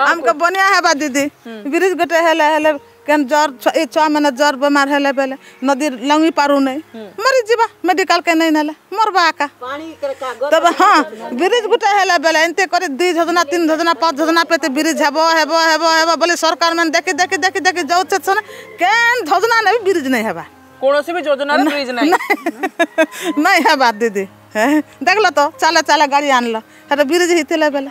हाँ, हमको बनिया है बा दीदी। हम्म। ब्रिज गोटे हेले हेले केन जर ए छ महीना जर बीमार हेले बेले नदी लंगी पार नै। मरि जीवा मेडिकल के नै नले। मरबा का तब हाँ ब्रिज गोटे हेले बेले एनते करे 2 झजना तीन झजना 5 झजना पे ब्रिज हेबो हेबो हेबो हेबो बोले सरकार मन देखि देखि देखि देखि जाउत छ ना केन झजना नै ब्रिज नै हेबा। कोनोसी भी योजना रे ब्रिज नै। नै हेबा दीदी। देखलो तो चले चले गाड़ी आनल। हेरे ब्रिज हितेले बेले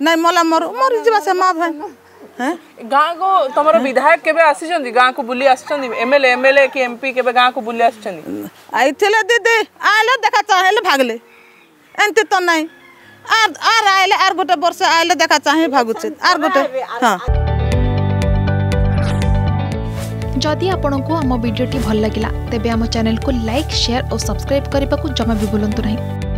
ନାଇଁ ମଲା ମରୁ ମରିଯିବା ସେ ମା ଭାଇ ଗାଁକୁ ତମର ବିଧାୟକ କେବେ ଆସିଛନ୍ତି ଗାଁକୁ ବୁଲି ଆସିଛନ୍ତି ଏମଏଲଏ ଏମଏଲଏ କି ଏମ୍ପି କେବେ ଗାଁକୁ ବୁଲି ଆସିଛନ୍ତି ଆଇଥିଲେ ଦିଦି ଆଇଲେ ଦେଖା ଚାହିଁଲେ ଭାଗଲେ ଏମିତି ତ ନାହିଁ ଆର୍ ଆର୍ ଆଇଲେ ଆର୍ ଗୋଟେ ବର୍ଷ ଆଇଲେ ଦେଖା ଚାହିଁ ଭାଗୁଛି ଆର୍ ଗୋଟେ ହଁ ଯଦି ଆପଣଙ୍କୁ ଆମ ଭିଡ଼ିଓଟି ଭଲ ଲାଗିଲା ତେବେ ଆମ ଚ୍ୟାନେଲକୁ ଲାଇକ୍ ସେୟାର ଓ ସବସ୍କ୍ରାଇବ୍ କରିବାକୁ ଜମା ବି ଭୁଲନ୍ତୁ ନାହିଁ